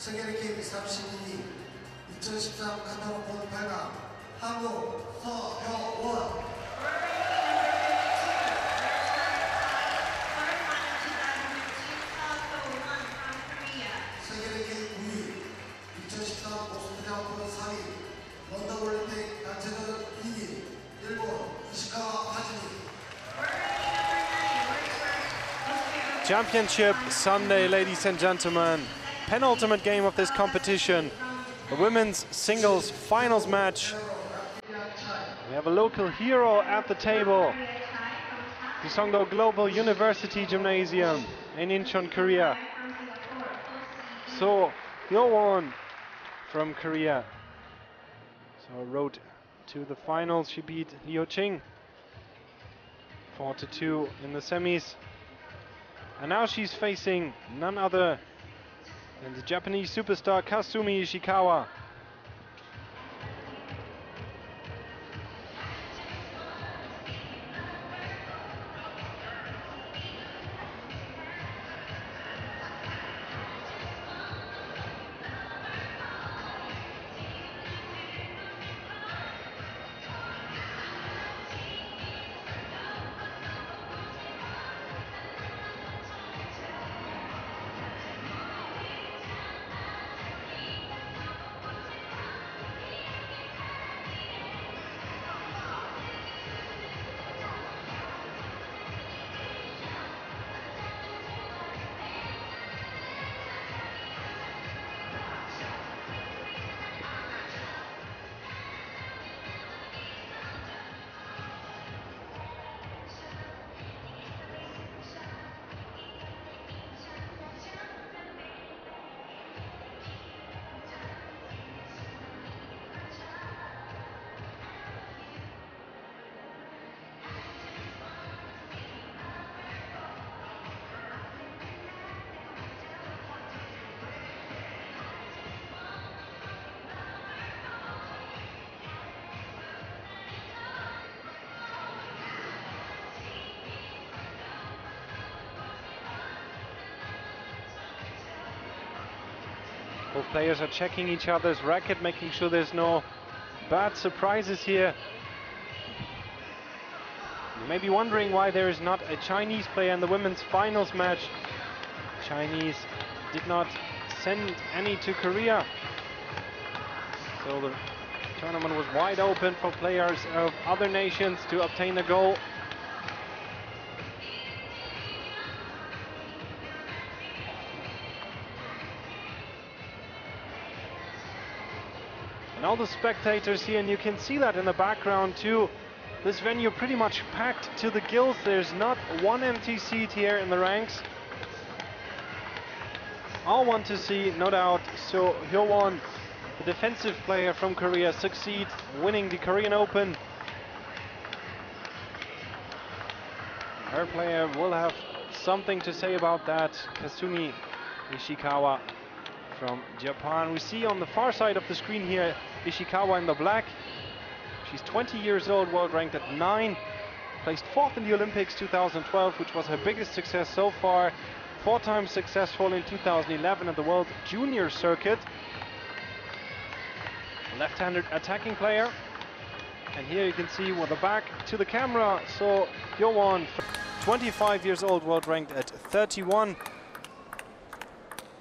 세계리 게임 32 2013 카타로폰 8강 한국 서효원 세계리 게임 9위 2013 오스트리아 오픈 4위 런던 올림픽 단체전 2위 일본 이시카와 하지미 Championship Sunday, ladies and gentlemen. Penultimate game of this competition. The women's singles finals match. We have a local hero at the table. Gusongdo Global University Gymnasium in Incheon, Korea. So, Hyowon from Korea. So, road to the finals. She beat Liu Ching 4 to 2 in the semis. And now she's facing none other than the Japanese superstar Kasumi Ishikawa. Both players are checking each other's racket, making sure there's no bad surprises here. You may be wondering why there is not a Chinese player in the women's finals match. Chinese did not send any to Korea. So the tournament was wide open for players of other nations to obtain a goal. All the spectators here, and you can see that in the background too. This venue pretty much packed to the gills. There's not one empty seat here in the ranks. All want to see, no doubt, So Hyowon, the defensive player from Korea, succeed winning the Korean Open. Her player will have something to say about that. Kasumi Ishikawa from Japan. We see on the far side of the screen here Ishikawa in the black. She's 20 years old, world ranked at 9. Placed fourth in the Olympics 2012, which was her biggest success so far. Four times successful in 2011 at the World Junior Circuit. Left-handed attacking player. And here you can see with the back to the camera. So Hyowon, 25 years old, world ranked at 31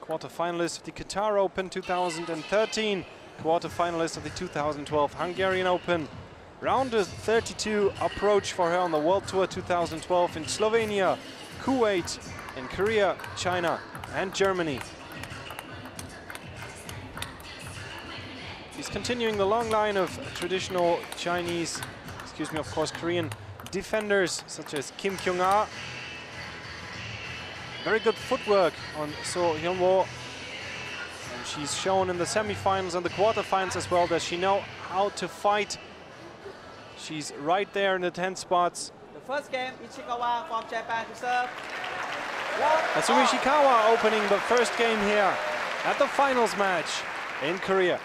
quarter-finalist of the Qatar Open 2013, quarter-finalist of the 2012 Hungarian Open. Round of 32 approach for her on the World Tour 2012 in Slovenia, Kuwait, in Korea, China and Germany. She's continuing the long line of traditional Chinese, excuse me, of course, Korean defenders such as Kim Kyung-ah, very good footwork on So Hyowon. She's shown in the semifinals and the quarterfinals as well that she know how to fight. She's right there in the 10 spots. The first game, Ishikawa from Japan to serve. Kasumi Ishikawa opening the first game here at the finals match in Korea.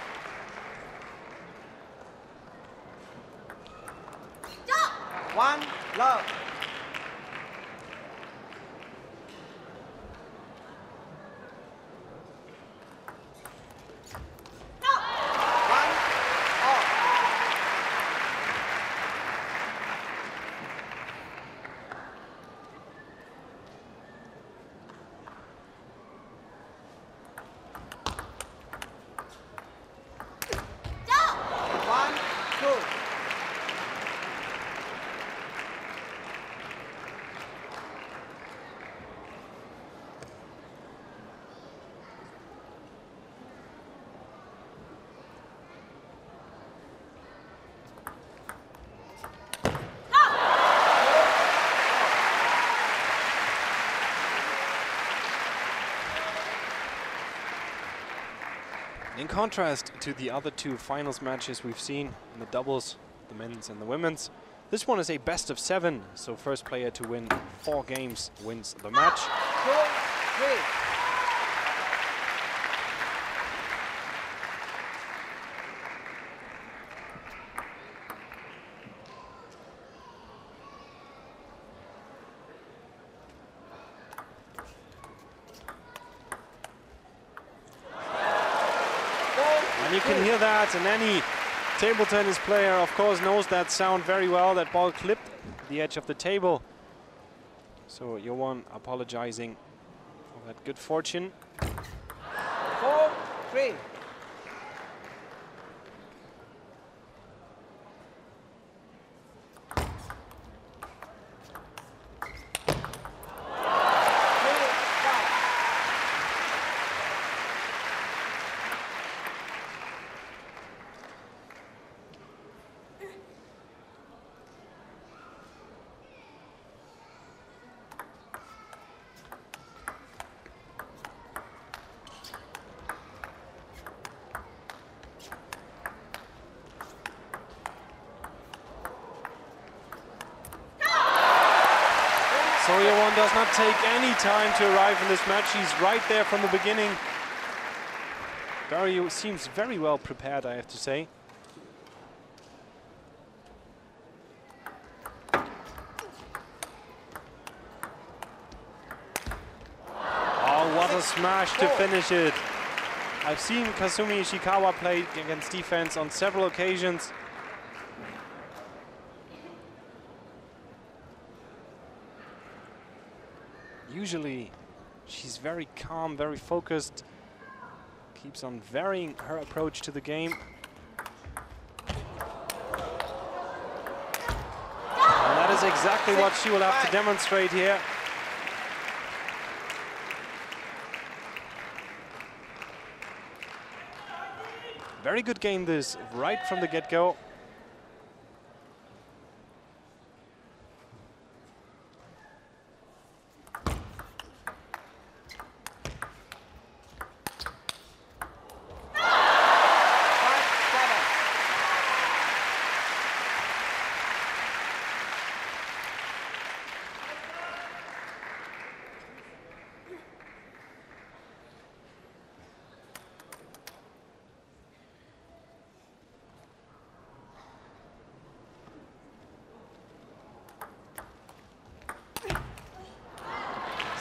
One, love. じゃ。In contrast to the other two finals matches we've seen in the doubles, the men's and the women's, this one is a best of seven, so first player to win four games wins the match three. And you can hear that, and any table tennis player, of course, knows that sound very well. That ball clipped the edge of the table. So Johan apologizing for that good fortune. Four, three five. So Johan does not take any time to arrive in this match. He's right there from the beginning. Dario seems very well prepared, I have to say. Oh, what a smash to finish it. I've seen Kasumi Ishikawa play against defense on several occasions. Usually, she's very calm, very focused, keeps on varying her approach to the game. And that is exactly what she will have to demonstrate here. Very good game this, right from the get-go. Five, seven.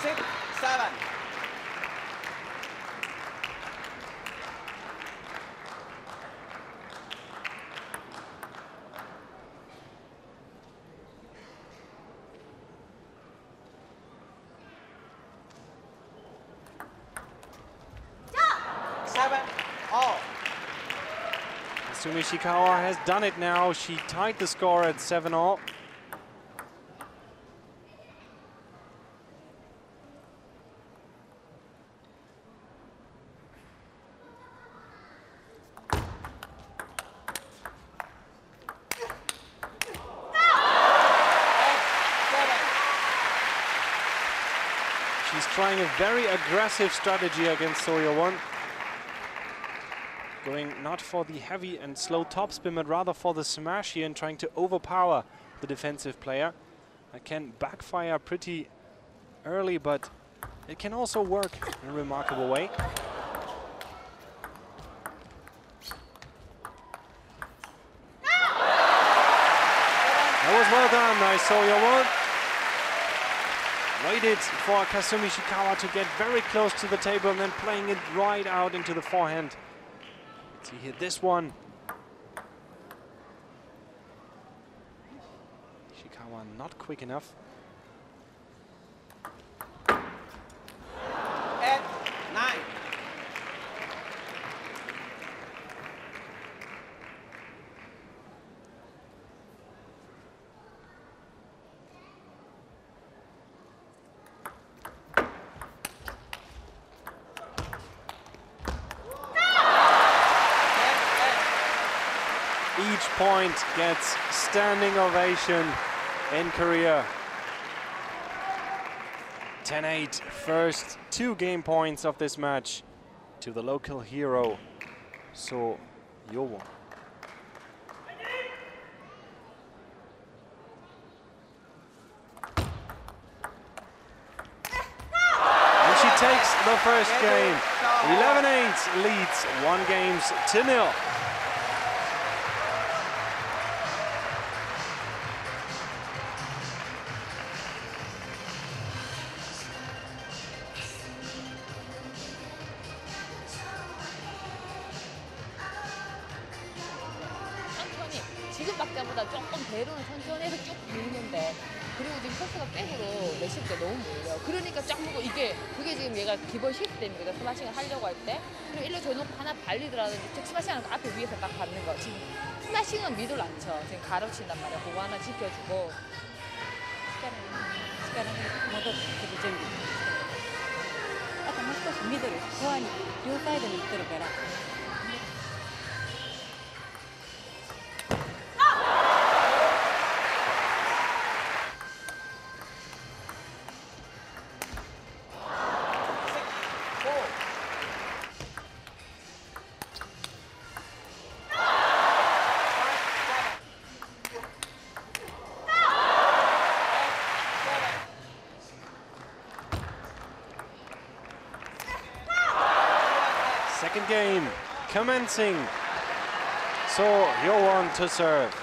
Six, seven. Seven, all. Kasumi Ishikawa has done it now. She tied the score at 7 all. She's trying a very aggressive strategy against So Hyowon. Going not for the heavy and slow topspin, but rather for the smash here and trying to overpower the defensive player. That can backfire pretty early, but it can also work in a remarkable way. That was well done, I saw your one. Waited for Kasumi Ishikawa to get very close to the table and then playing it right out into the forehand. Let's see here, this one. Ishikawa not quick enough. Eight, nine. Ten, eight. Each point gets standing ovation in Korea. 10-8, first two game points of this match to the local hero, So Hyowon. And she takes the first game. 11-8 leads one games to nil. 지켜주고 game commencing. So Hyowon to serve.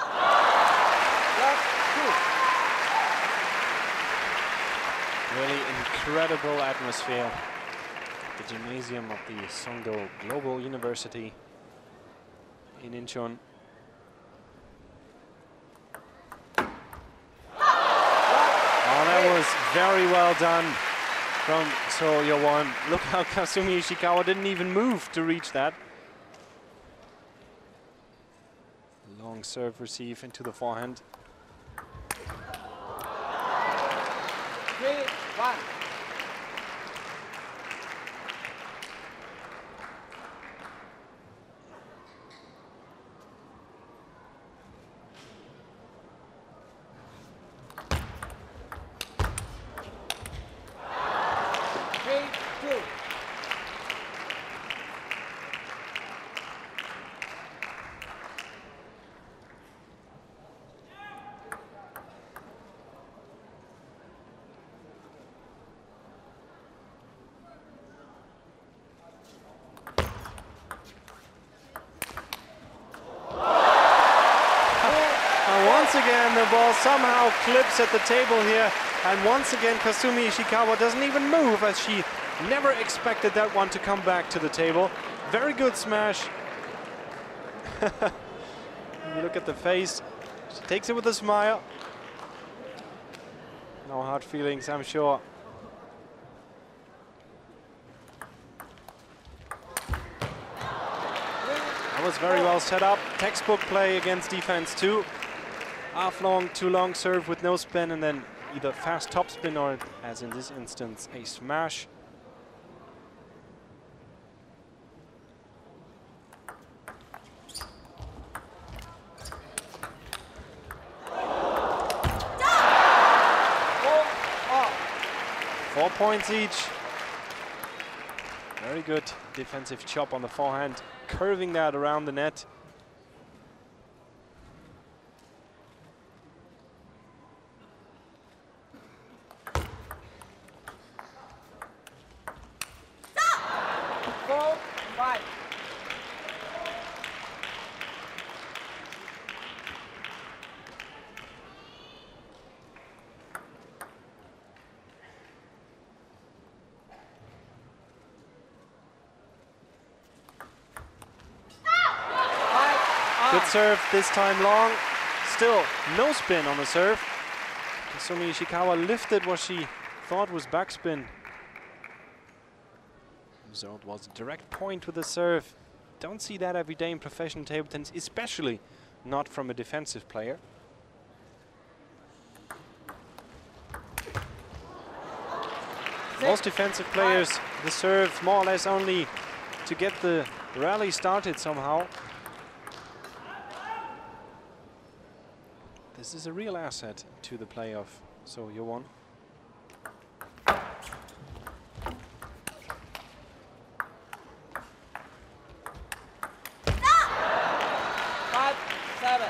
love. Love two. Really incredible atmosphere. The gymnasium of the Songdo Global University in Incheon. Oh, that was very well done from So Hyowon. Look how Kasumi Ishikawa didn't even move to reach that. Long serve receive into the forehand. Three, one. Three, two. And once again, the ball somehow clips at the table here. And once again, Kasumi Ishikawa doesn't even move as she never expected that one to come back to the table. Very good smash. you look at the face. She takes it with a smile. No hard feelings, I'm sure. That was very well set up. Textbook play against defense too. Half long, too long serve with no spin, and then either fast top spin or, as in this instance, a smash. Four points each. Very good defensive chop on the forehand, curving that around the net. Four, five. Five, Good all. serve this time long. Still no spin on the serve. Kasumi Ishikawa lifted what she thought was backspin. Result was a direct point with the serve. Don't see that every day in professional table tennis, especially not from a defensive player. Most defensive players, the serve more or less only to get the rally started somehow. Is a real asset to the playoff. So you won. Five, seven.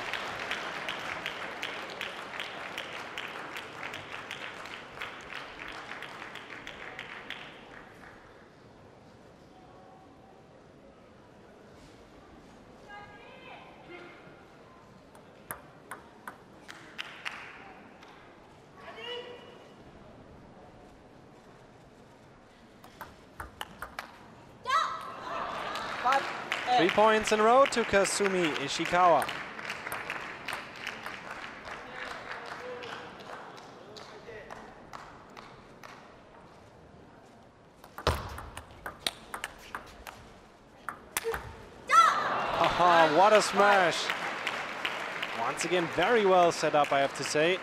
Five, Three points in a row to Kasumi Ishikawa. What a smash. Once again, very well set up, I have to say.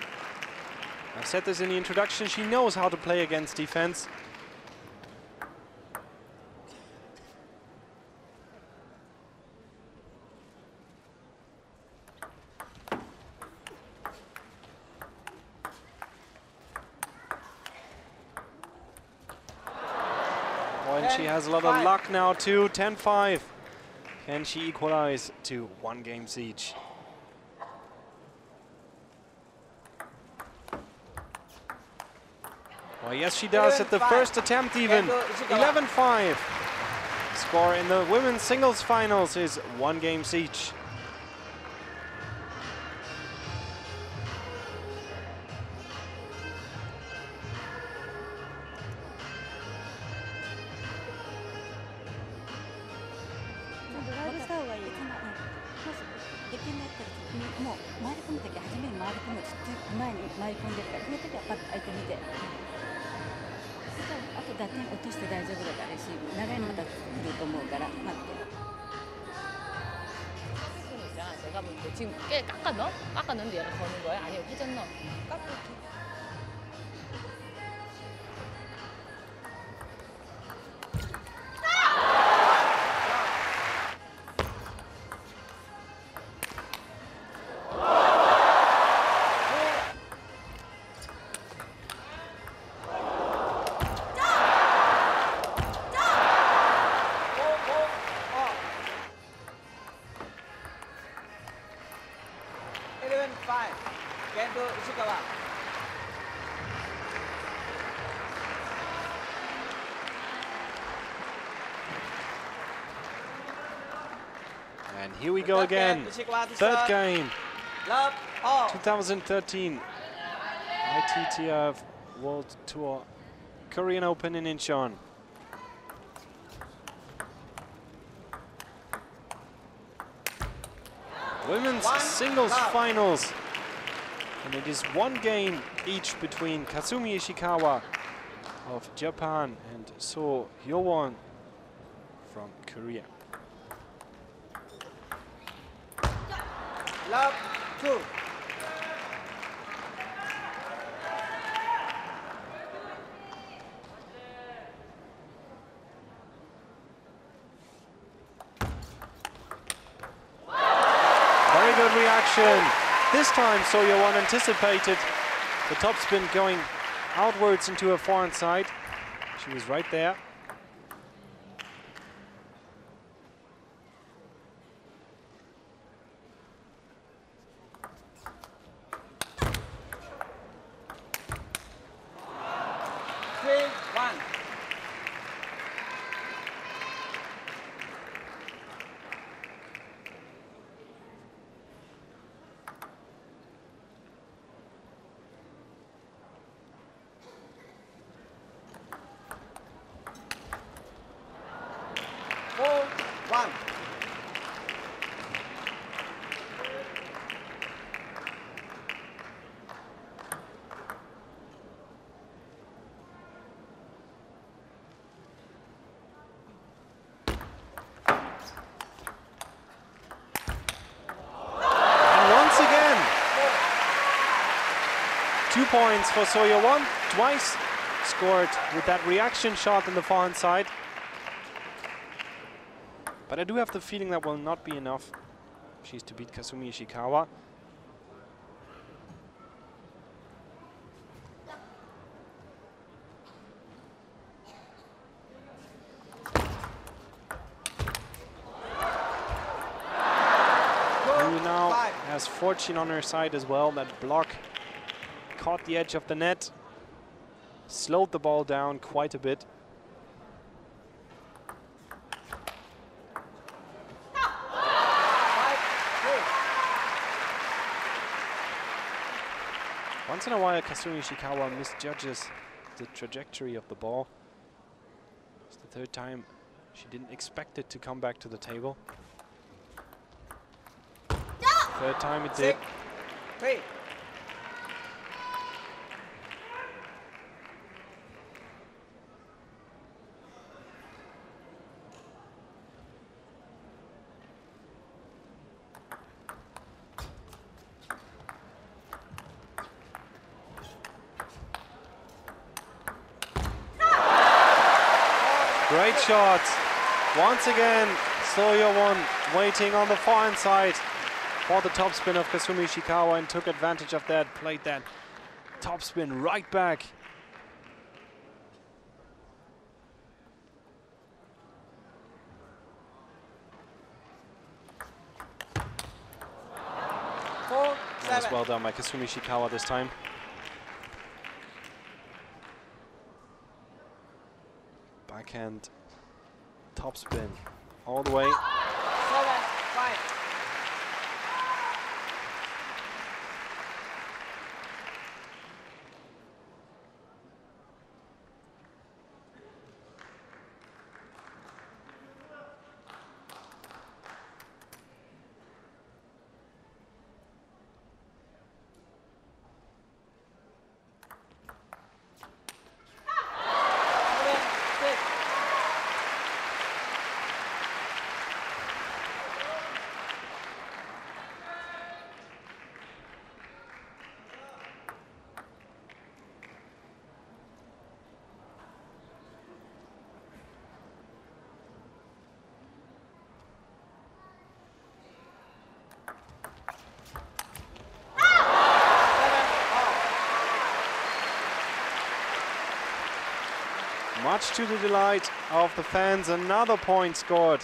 I said this in the introduction, she knows how to play against defense. Oh, and she has a lot of luck now too. 10-5. Can she equalize to one game each? Well, yes, she does at the 11-5. first attempt even. Kendo 11-5. Score in the women's singles finals is one game each. あと打点落として大丈夫だからレシーブ長いのまた来ると思うから待って。 있잖아. 내가 볼 때 지금 꽤 깎아 넣어? 깎아 넣는데 얘가 거는 거야? 아니면 회전 넣어? 깎아. here we go again. Third game. Love all. 2013 ITTF World Tour Korean Open in Incheon. Women's One singles love. finals. And it is one game each between Kasumi Ishikawa of Japan and So Hyowon from Korea. Love two. Very good reaction. This time Soyeon anticipated the topspin going outwards into her forehand side. She was right there. Three, one. Four, one. Points for So Hyowon, Twice scored with that reaction shot in the far side. But I do have the feeling that will not be enough. She's to beat Kasumi Ishikawa. Who now has fortune on her side as well. That block caught the edge of the net, slowed the ball down quite a bit. Once in a while, Kasumi Ishikawa misjudges the trajectory of the ball. It's the third time she didn't expect it to come back to the table. Third time it did. Six, three. Great shot. Once again, So Hyowon waiting on the forehand side for the topspin of Kasumi Ishikawa and took advantage of that, played that topspin right back. Four, That was well done by Kasumi Ishikawa this time. Backhand topspin all the way. Seven, five. Seven, six. Much to the delight of the fans, another point scored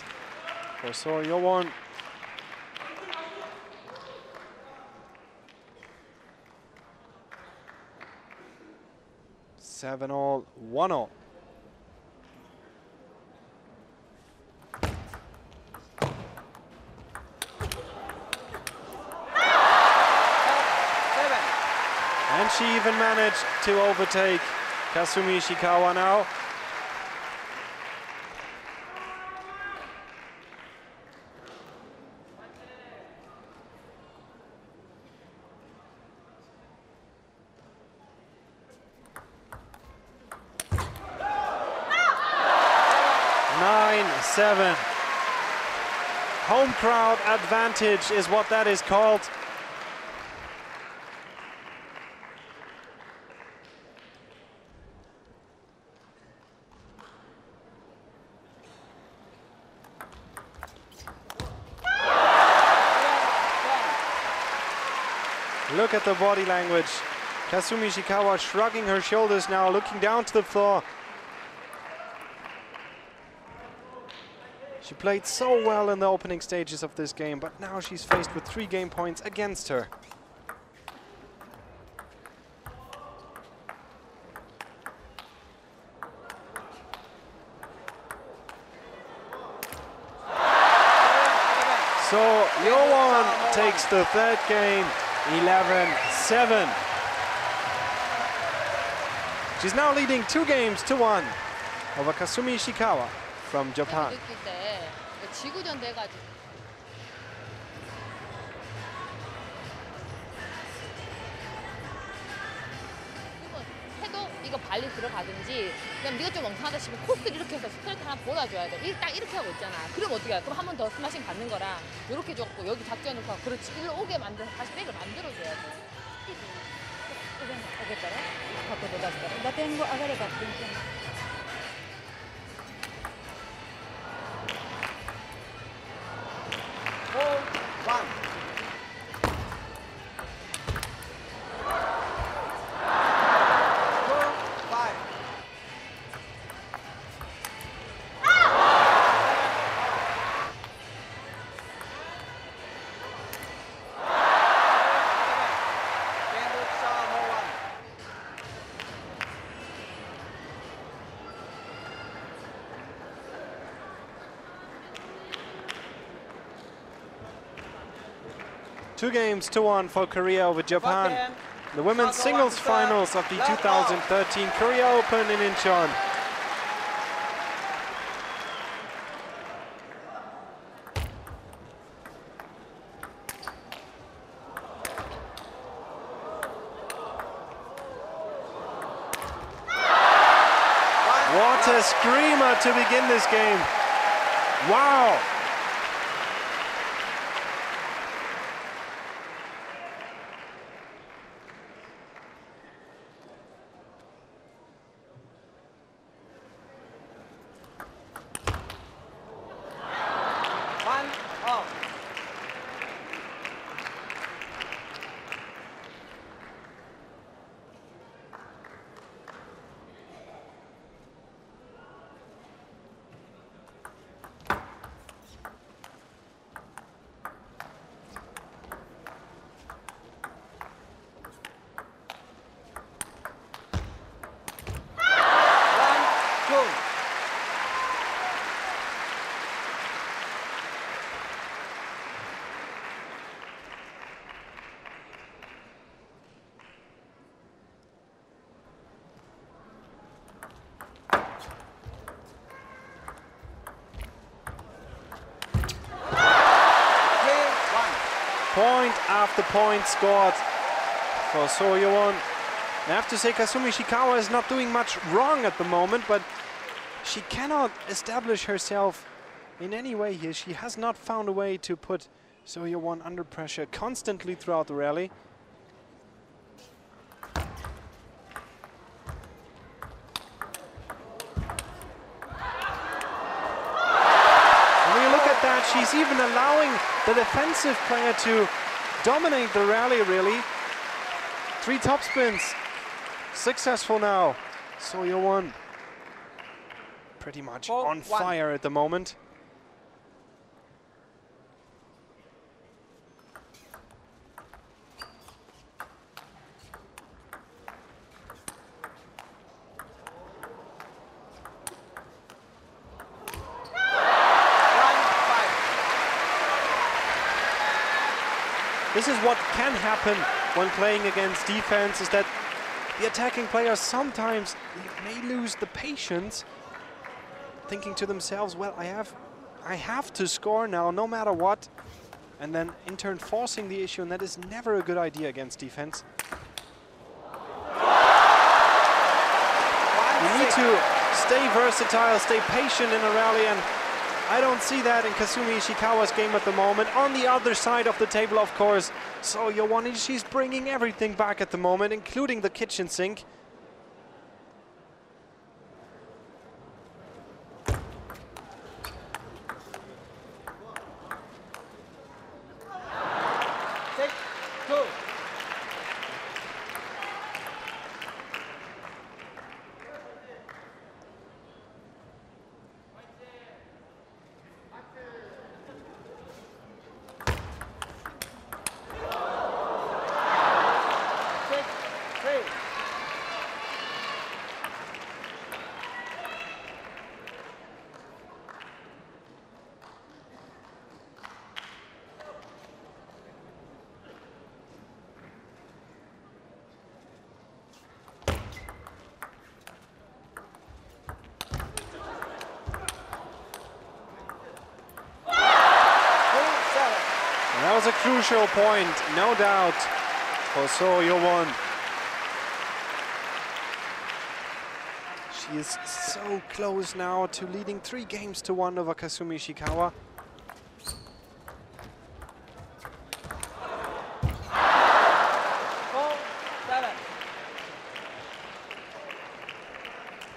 for So Hyowon. Seven all, one all. And she even managed to overtake Kasumi Ishikawa now. Nine, seven. Home crowd advantage is what that is called. Look at the body language. Kasumi Ishikawa shrugging her shoulders now, looking down to the floor. She played so well in the opening stages of this game, but now she's faced with three game points against her. So Hyowon takes the third game, 11-7. She's now leading two games to one over Kasumi Ishikawa from Japan. 느낄 때 지구전 돼가지고 그러면 해도 이거 발리 들어가든지 그냥 네가 좀 엉뚱하다 싶으면 코스를 이렇게 해서 스트레이트 하나 보여줘야 돼. 일- 딱 이렇게 하고 있잖아. 그럼 어떻게 해? 그럼 한 번 더 스마싱 받는 거랑 이렇게 줬고 여기 작전을 하고 그렇지 일로 오게 만들어서 다시 백을 만들어줘야 돼. で上げたら角度出したら打点後上がれば点 Two games to one for Korea over Japan. The women's singles finals of the 2013 Korea Open in Incheon. What a screamer to begin this game. Wow. one, off. One, two. Three, one. After point scored for So Hyowon. I have to say Kasumi Ishikawa is not doing much wrong at the moment, but she cannot establish herself in any way here. She has not found a way to put So Hyowon under pressure constantly throughout the rally. When you look at that, she's even allowing the defensive player to dominate the rally, really. Three top spins. Successful now. So you won. Pretty much on one. fire at the moment. One, five. This is what can happen when playing against defense is that the attacking players sometimes may lose the patience thinking to themselves, well, I have I have to score now no matter what and then in turn forcing the issue and that is never a good idea against defense. You need to stay versatile, stay patient in a rally, and I don't see that in Kasumi Ishikawa's game at the moment. On the other side of the table, of course, So Hyowon, she's bringing everything back at the moment, including the kitchen sink. crucial point, no doubt, for So Hyowon. She is so close now to leading three games to one over Kasumi Ishikawa.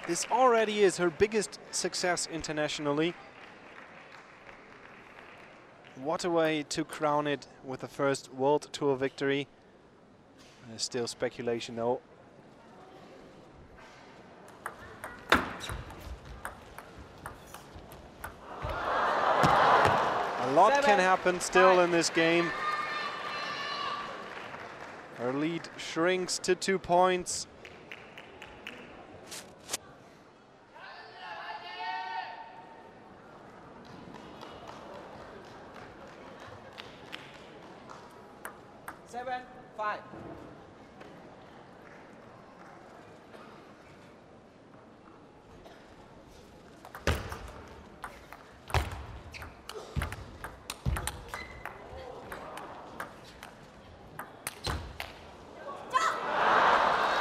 This already is her biggest success internationally. What a way to crown it with the first World Tour victory. There's still speculation though. A lot can happen still in this game. Her lead shrinks to two points. Seven, five.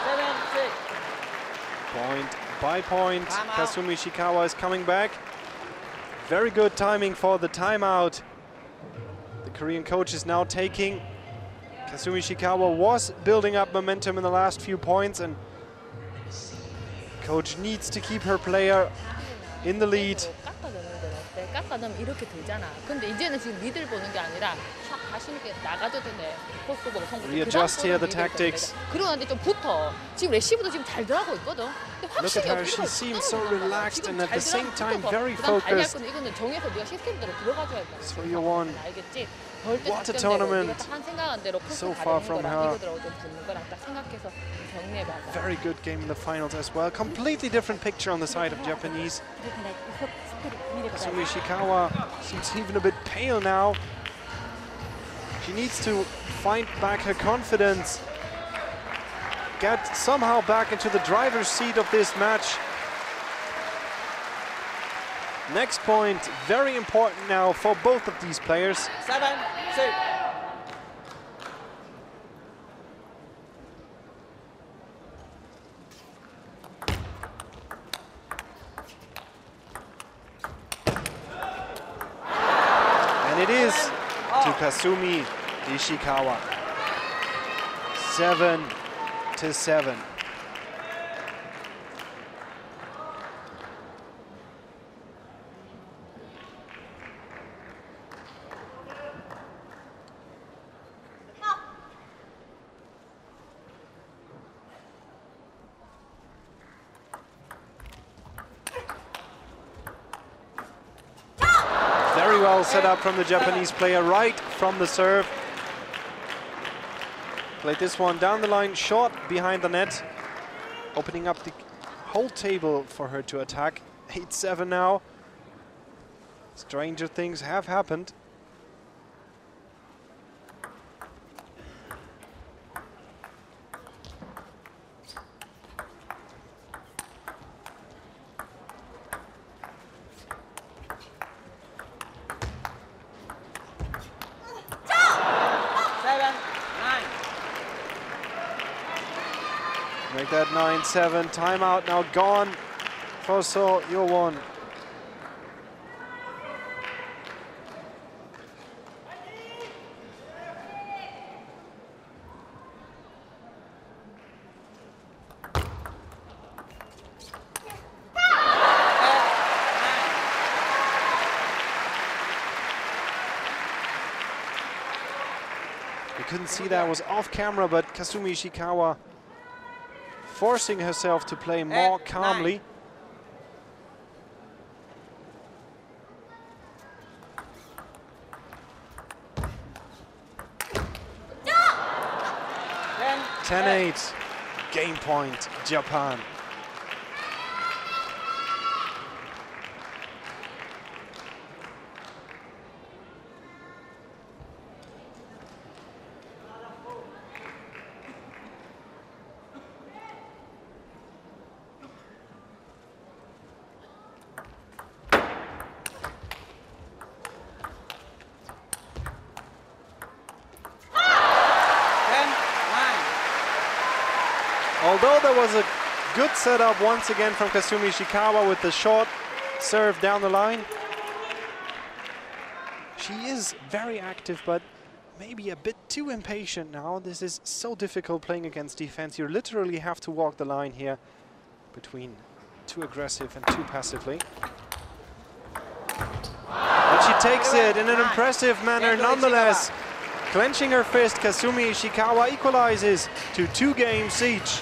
Seven, six. Point by point, Timeout. Kasumi Ishikawa is coming back. Very good timing for the timeout. The Korean coach is now taking. Kasumi Ishikawa was building up momentum in the last few points and coach needs to keep her player in the lead. 깎아넣는 건 어때? 깎아넣으면 이렇게 되잖아. 근데 이제는 지금 리드를 보는 게 아니라 샥 자신 있게 나가도 되네. 코스 보고 성공. Readjust here the tactics. 그러는데 좀 붙어. 지금 레시브도 지금 잘 들어가고 있거든. Look at her, she seems so relaxed and at the same time very focused. So Hyowon. What a tournament. So far from her. Very good game in the finals as well. Completely different picture on the side of Japanese. Sumi Shikawa seems even a bit pale now. She needs to find back her confidence. Get somehow back into the driver's seat of this match. Next point, very important now for both of these players. Seven, six. And it is ah. to Kasumi Ishikawa. Seven to seven. Very well set up from the Japanese player, right from the serve. Played this one down the line, short behind the net, opening up the whole table for her to attack. 8-7 now. Stranger things have happened. 27. Timeout now gone for So Hyowon. You couldn't see that, it was off camera, but Kasumi Ishikawa forcing herself to play more nine. calmly. Ten, 10-8, game point, Japan. ten, nine. Although there was a good setup once again from Kasumi Ishikawa with the short serve down the line, she is very active, but maybe a bit too impatient now. This is so difficult playing against defense. You literally have to walk the line here between too aggressive and too passively. But she takes it in an impressive manner nonetheless. Clenching her fist, Kasumi Ishikawa equalizes to two games each.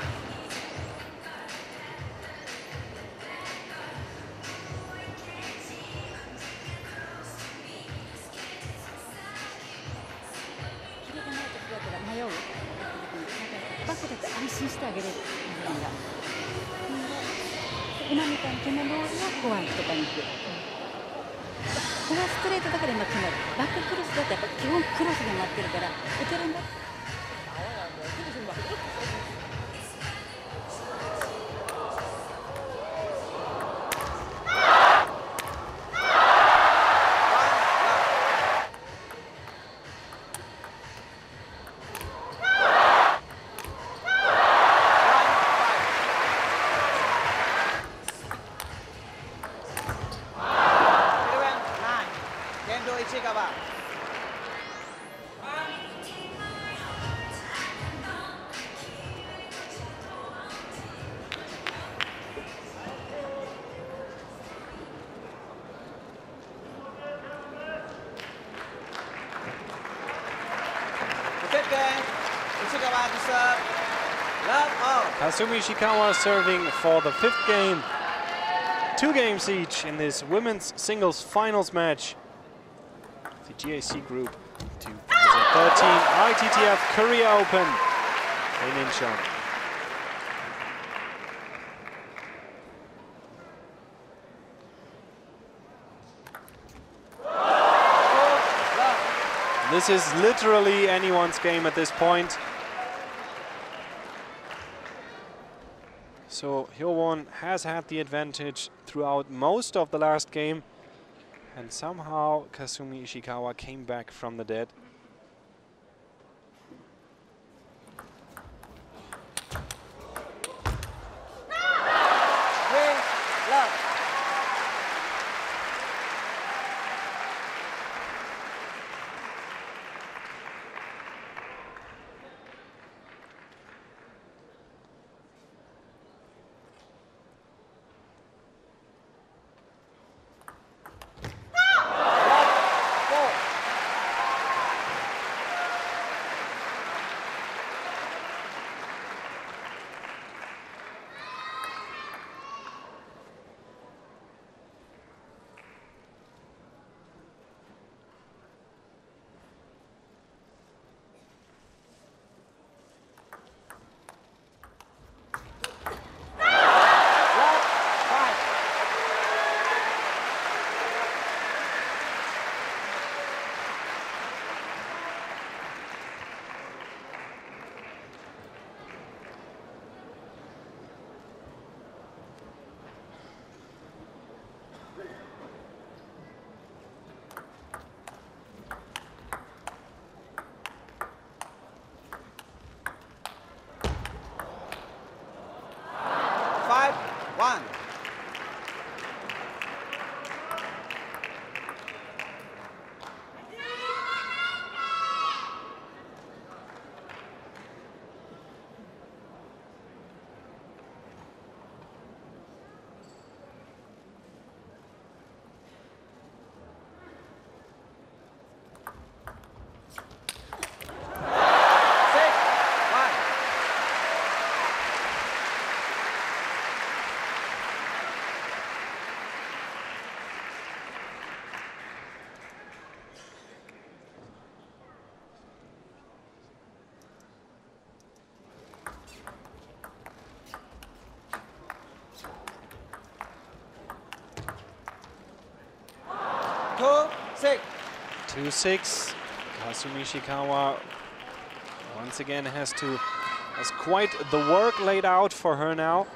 All. Kasumi Ishikawa serving for the fifth game. Two games each in this women's singles finals match. The GAC Group 2013 ITTF Korea Open in Incheon. This is literally anyone's game at this point. So Hyowon has had the advantage throughout most of the last game. And somehow Kasumi Ishikawa came back from the dead. Two, six. 2-6. Kasumi Ishikawa once again has to has quite the work laid out for her now.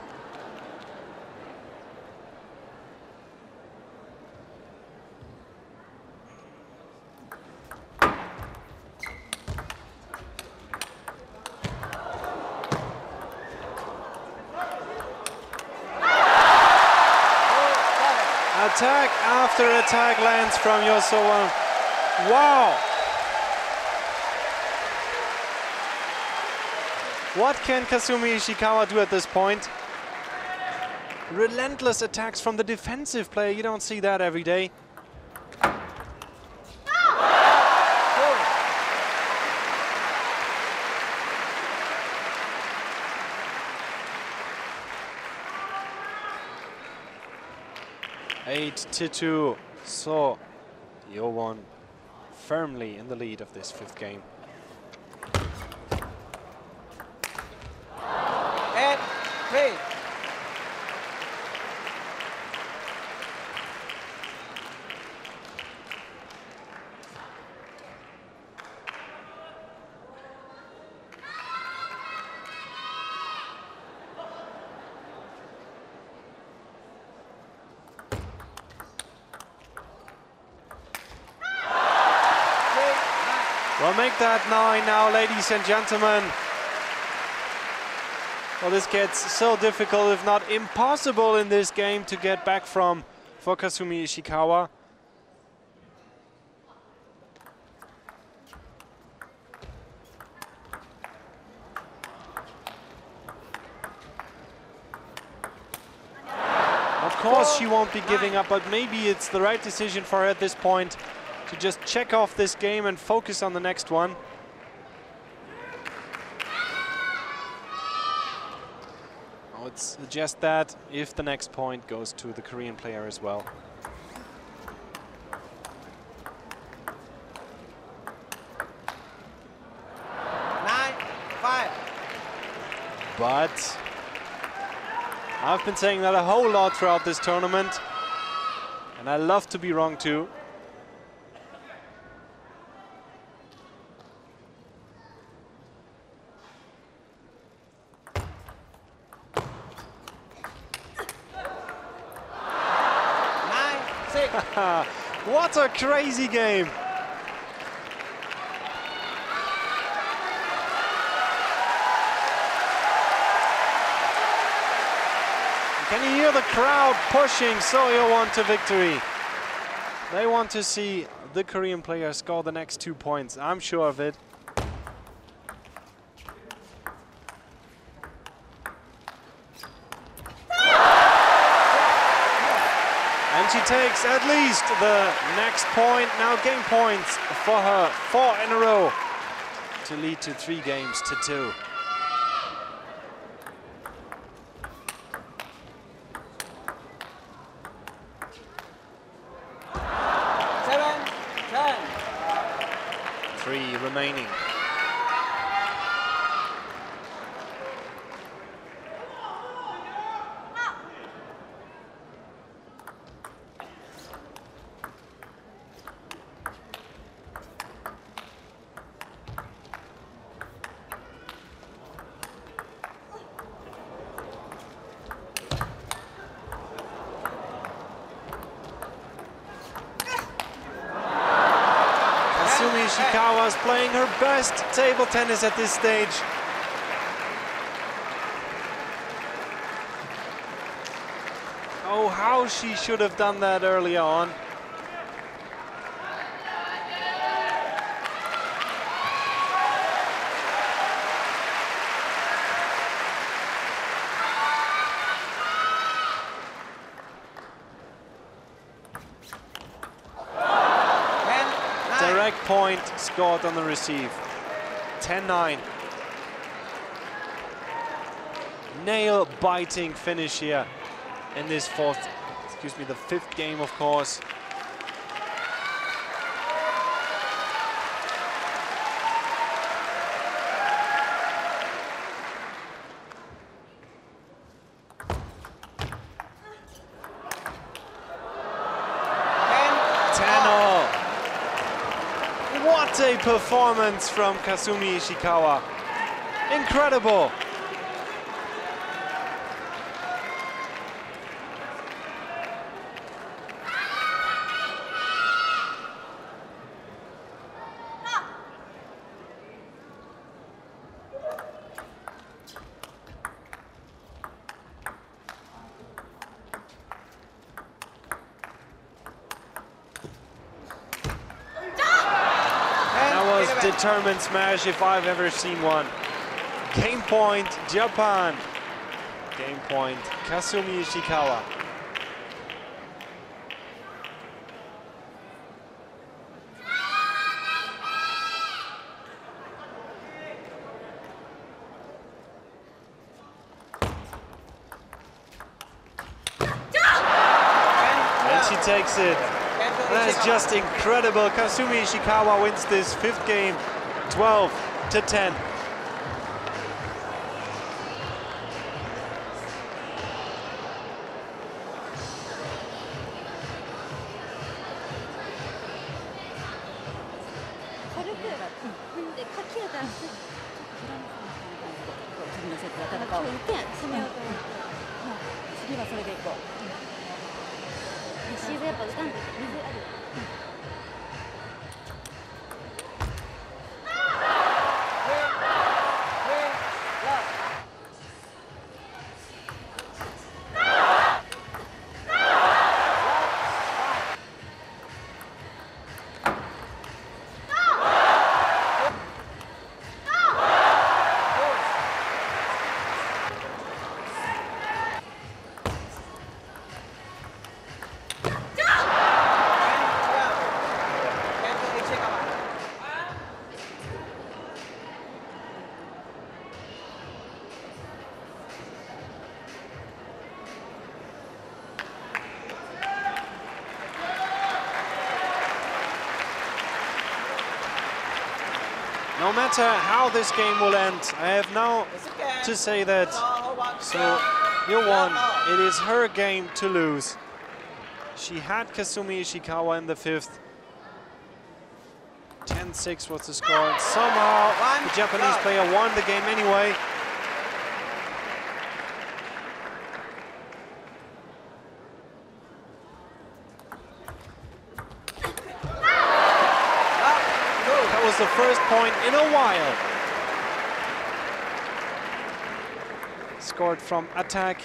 Attack after attack lands from Yosowan. Wow! What can Kasumi Ishikawa do at this point? relentless attacks from the defensive player. You don't see that every day. 8 to 2. So Hyowon firmly in the lead of this fifth game. That nine now, ladies and gentlemen. Well, this gets so difficult, if not impossible, in this game to get back from for Kasumi Ishikawa. Of course, she won't be giving up, but maybe it's the right decision for her at this point to just check off this game and focus on the next one. I would suggest that if the next point goes to the Korean player as well. Nine. Five. But I've been saying that a whole lot throughout this tournament. And I love to be wrong too. Nine. Six. what a crazy game! Can you hear the crowd pushing So Hyowon to victory? They want to see the Korean player score the next two points. I'm sure of it. And she takes at least the next point. Now game points for her, four in a row to lead to three games to two. Seven. Ten. Three remaining. Kasumi Ishikawa is best table tennis at this stage. Oh, how she should have done that early on. Ten. Nine. Direct point scored on the receive. 10-9. Nail biting finish here in this fourth, excuse me, the fifth game, of course. Ten. 10-0. What a performance from Kasumi Ishikawa. Incredible. Ten. That was Eleven. Determined smash if I've ever seen one. Game point, Japan. Game point, Kasumi Ishikawa. Takes it. That is just incredible. Kasumi Ishikawa wins this fifth game, 12 to 10. No matter how this game will end, I have now to say that so you won. It is her game to lose. She had Kasumi Ishikawa in the fifth. 10-6 was the score. And somehow the Japanese player won the game anyway. That was the first point in a while. Scored from attack.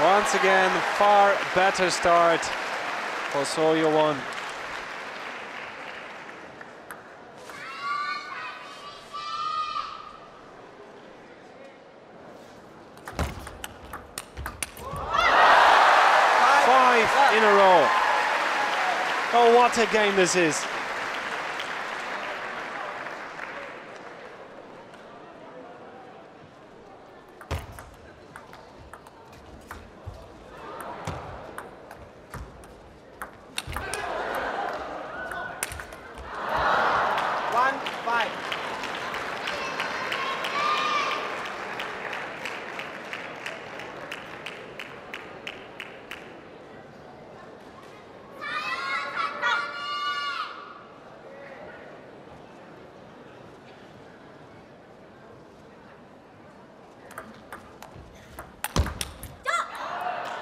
Once again, far better start for So Hyowon. Five in a row. Oh, what a game this is. One, five.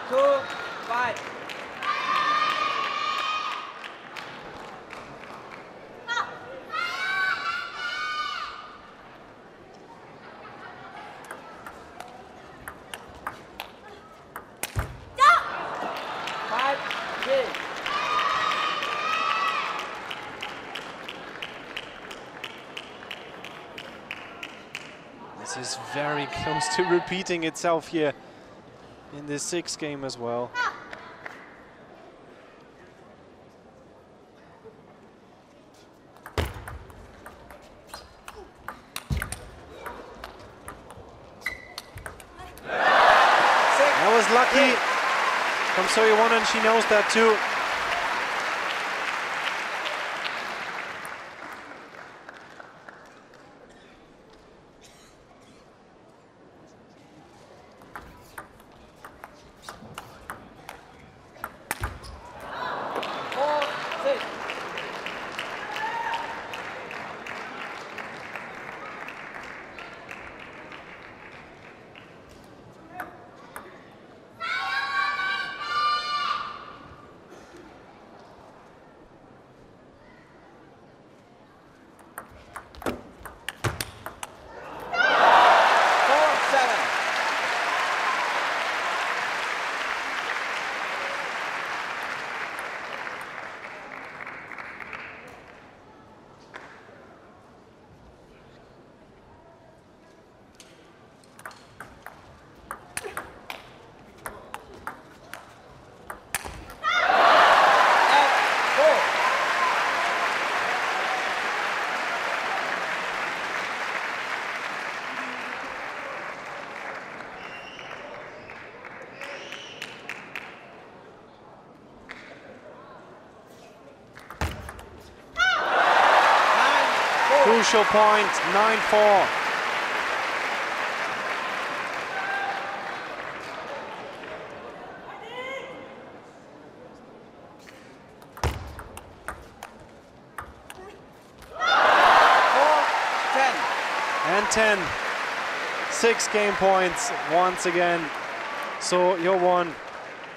Two, five. Five, three. This is very close to repeating itself here in this sixth game as well. That was lucky from So Hyowon, and she knows that too. Four, six. Four, seven. Eight, four. Nine, four. Crucial point, 9-4. And 10. Six game points once again. So Hyowon.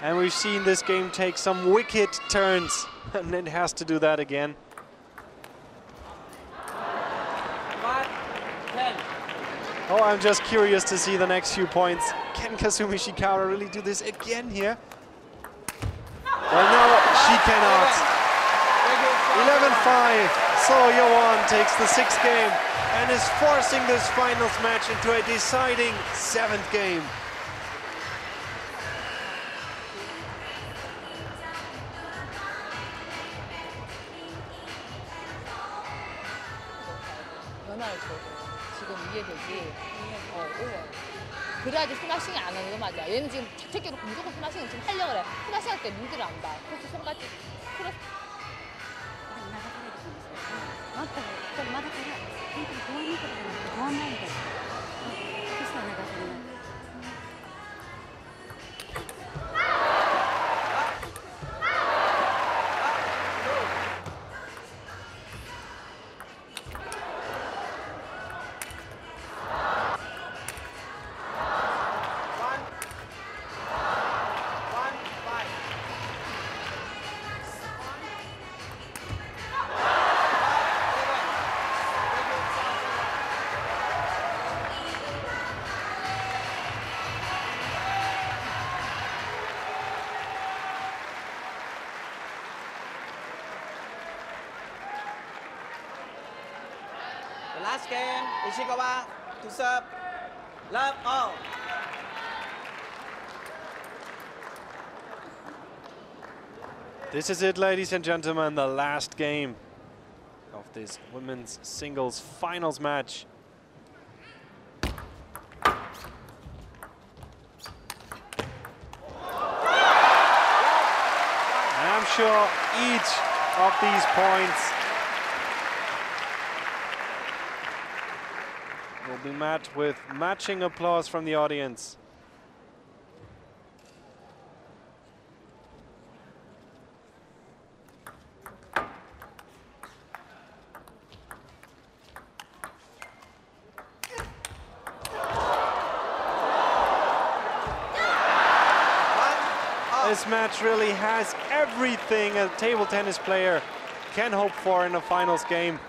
And we've seen this game take some wicked turns. And it has to do that again. Five, ten. Oh, I'm just curious to see the next few points. Can Kasumi Ishikawa really do this again here? Well, no, she cannot. 11-5. So Hyowon takes the sixth game and is forcing this finals match into a deciding seventh game. Last game, Ishikawa to serve. Love all. This is it, ladies and gentlemen, the last game of this women's singles finals match. And I'm sure each of these points will be met with matching applause from the audience. This match really has everything a table tennis player can hope for in a finals game.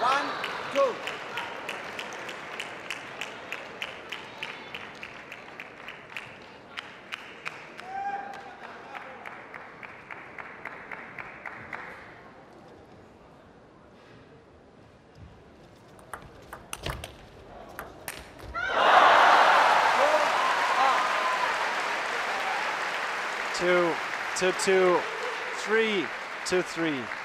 One, two. Two to two, three to three. Three,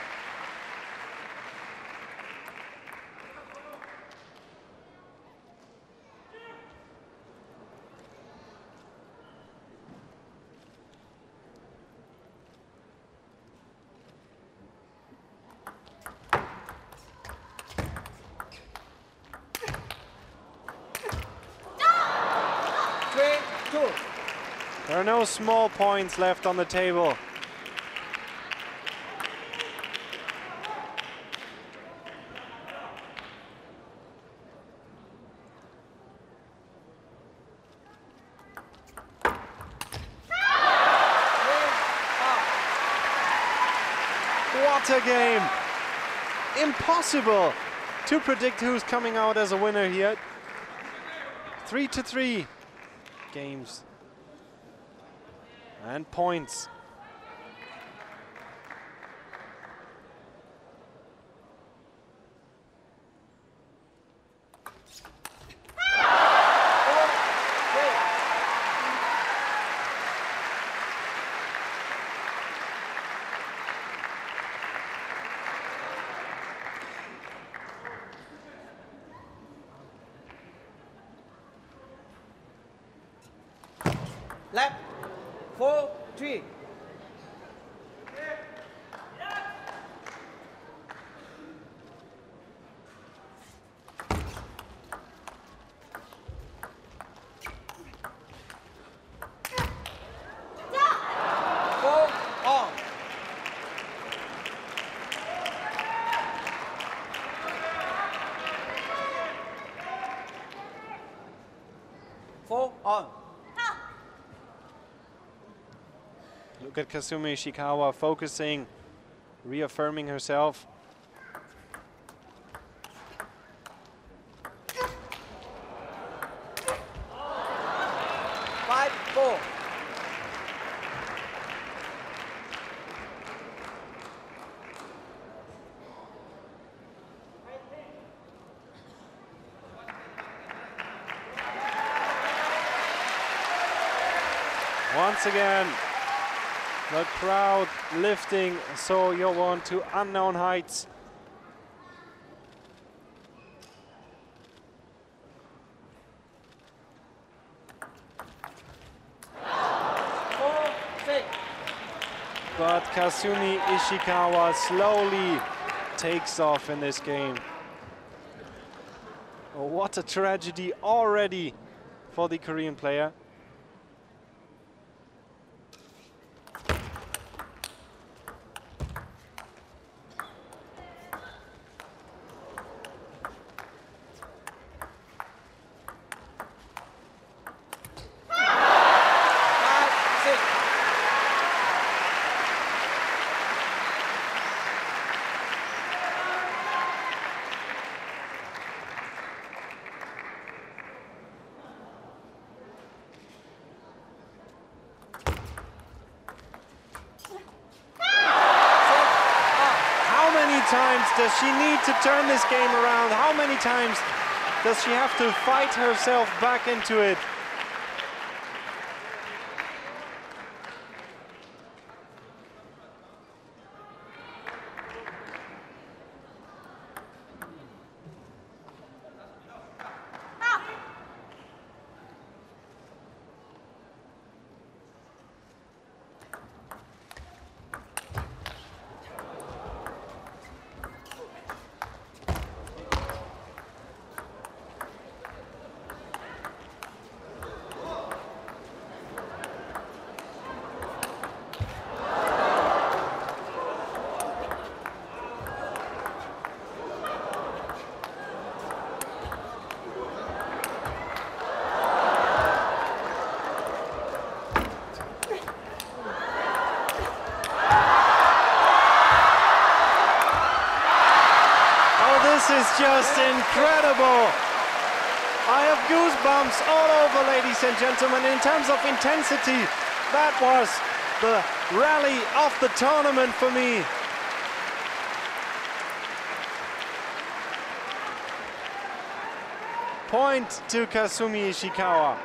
There are no small points left on the table. What a game! Impossible to predict who's coming out as a winner here. Three to three games and points. left, four, three. Four, on. Four, on. Look at Kasumi Ishikawa focusing, reaffirming herself. Five, four. Once again, the crowd lifting So Hyowon to unknown heights. But Kasumi Ishikawa slowly takes off in this game. Oh, what a tragedy already for the Korean player. Five, six. How many times does she need to turn this game around? How many times does she have to fight herself back into it? Oh, this is just incredible. I have goosebumps all over, ladies and gentlemen. In terms of intensity, that was the rally of the tournament for me. Point to Kasumi Ishikawa.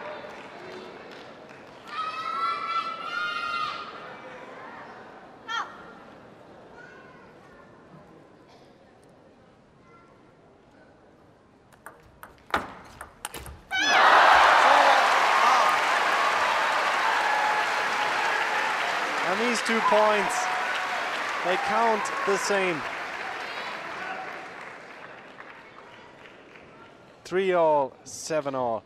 And these two points, they count the same. Three all, seven all.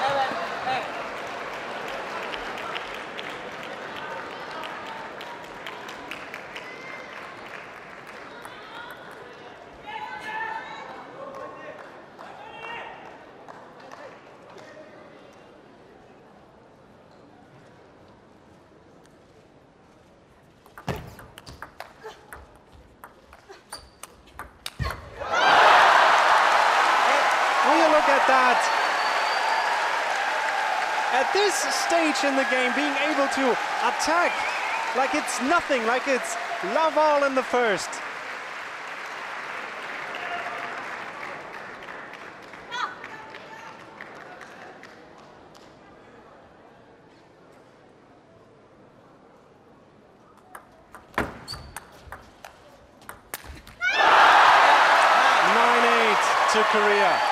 Seven, eight. this stage in the game, being able to attack like it's nothing, like it's love all in the first. To Korea.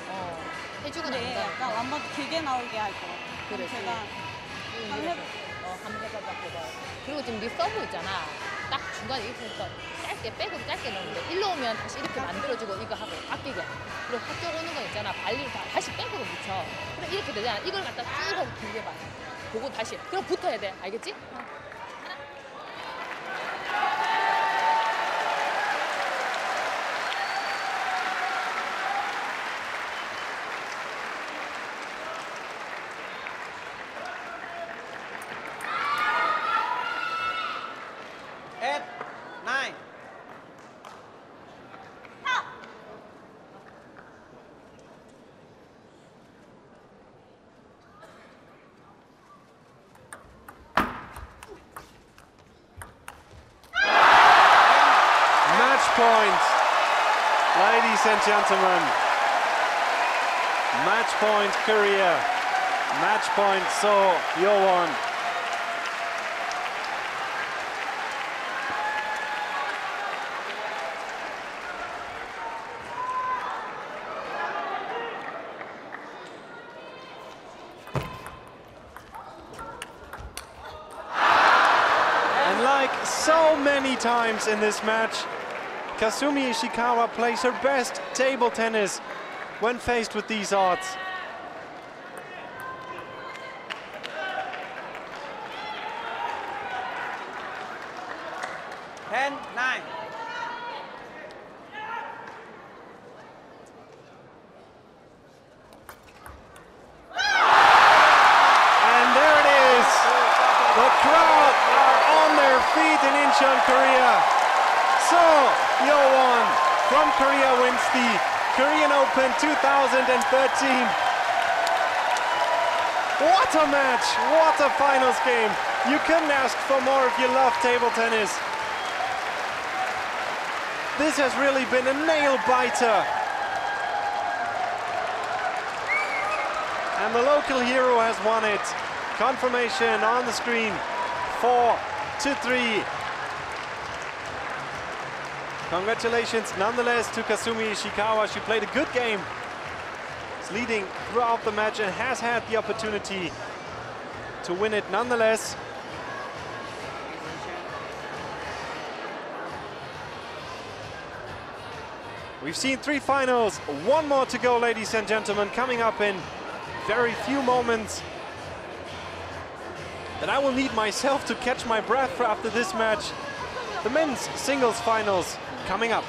해주고 근데 난다 약간 완전 길게 나오게 할 거. 그래, 제가 음, 한번 이렇게. 해볼게. 어 한번 해봐봐 그거 그리고 지금 네 서브 있잖아. 딱 중간에 이렇게 해서 짧게 백으로 짧게 넣는데 일로 오면 다시 이렇게 만들어주고 이거 하고 아끼게. 그리고 한쪽 오는 거 있잖아. 발리를 다 다시 백으로 붙여. 그럼 이렇게 되잖아. 이걸 갖다 쭉 하고 길게 봐 보고 다시. 그럼 붙어야 돼. 알겠지? eight point So Hyowon. And like so many times in this match, Kasumi Ishikawa plays her best table tennis when faced with these odds. 10, 9. Korea. So, Hyowon from Korea wins the Korean Open 2013. What a match! What a finals game! You couldn't ask for more if you love table tennis. This has really been a nail biter. And the local hero has won it. Confirmation on the screen. Four to three. Congratulations nonetheless to Kasumi Ishikawa. She played a good game. Is leading throughout the match and has had the opportunity to win it nonetheless. We've seen three finals, one more to go, ladies and gentlemen, coming up in very few moments. That I will need myself to catch my breath after this match. The men's singles finals coming up.